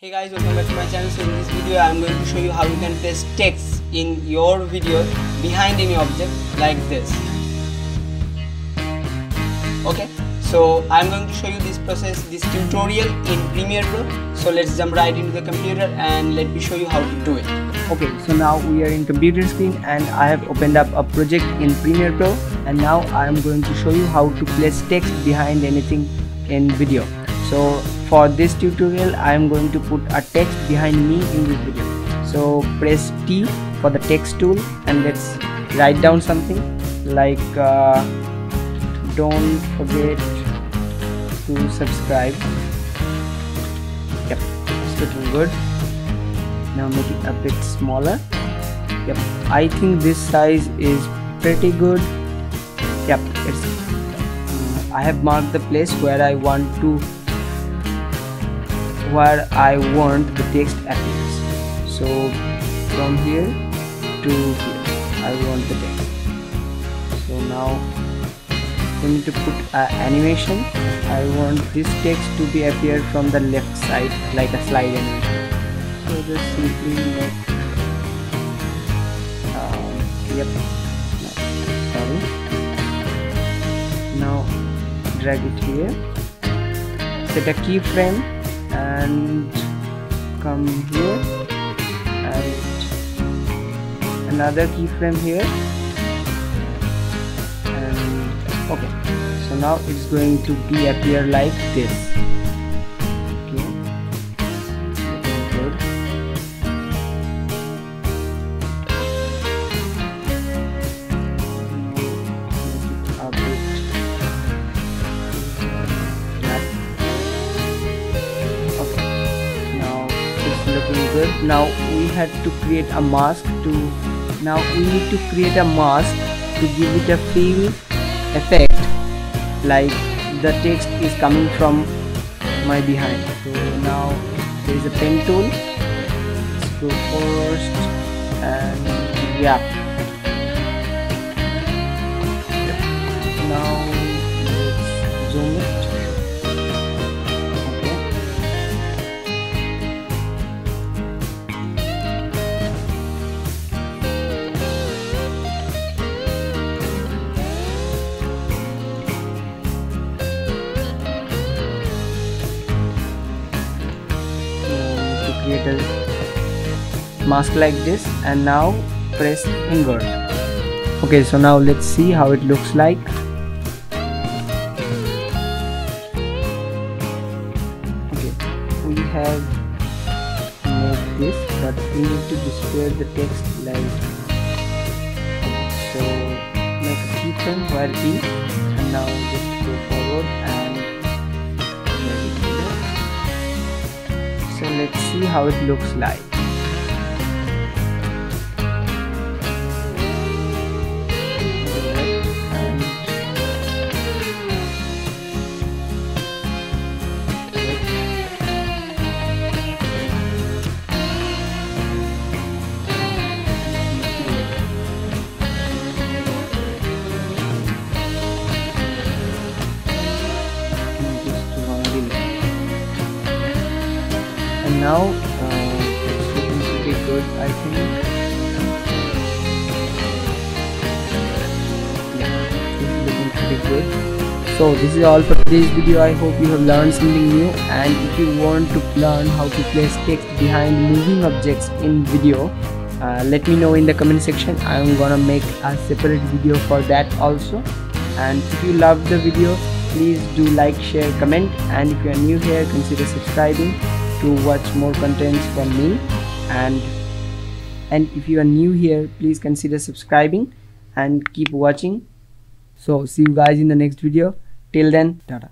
Hey guys, welcome back to my channel. So in this video, I'm going to show you how you can place text in your video behind any object like this. Okay, so I'm going to show you this process, this tutorial in Premiere Pro. So let's jump right into the computer and let me show you how to do it. Okay, so now we are in computer screen and I have opened up a project in Premiere Pro and now I am going to show you how to place text behind anything in video. So for this tutorial I am going to put a text behind me in this video. So press T for the text tool and let's write down something like uh, don't forget to subscribe. Yep, it's looking good now make it a bit smaller yep i think this size is pretty good yep it's i have marked the place where i want to where i want the text appears so from here to here i want the text. So now we need to put uh, animation. I want this text to be appear from the left side like a slide animation. So just simply make um, yep. No, sorry. Now drag it here. Set a keyframe and come here and another keyframe here. And okay so now it's going to be appear like this Now we had to create a mask to now we need to create a mask to give it a feel effect like the text is coming from my behind. So now there is a pen tool. Let's go first and yeah A mask like this and now press invert okay so now let's see how it looks like. Okay we have made this but we need to display the text like so make a keyframe where B and now just go forward and see how it looks like now uh, it's looking pretty good I think. Yeah is looking pretty good. So this is all for today's video. I hope you have learned something new. And if you want to learn how to place text behind moving objects in video uh, let me know in the comment section. I'm gonna make a separate video for that also. And if you love the video please do like share comment. And if you are new here consider subscribing to watch more contents from me. And and if you are new here please consider subscribing and keep watching. So see you guys in the next video. Till then tata